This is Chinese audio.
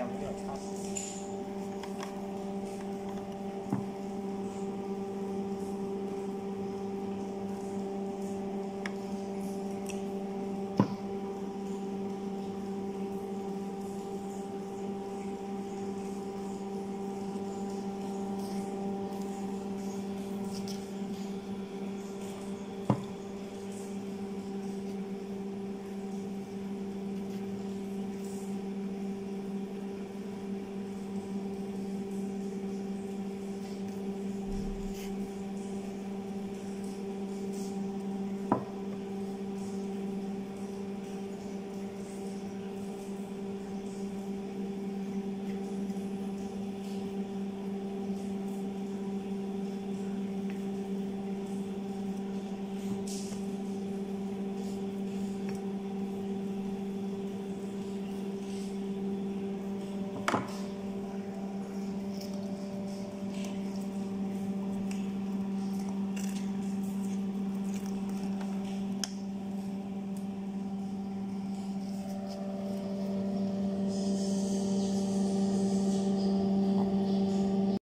한不들 어.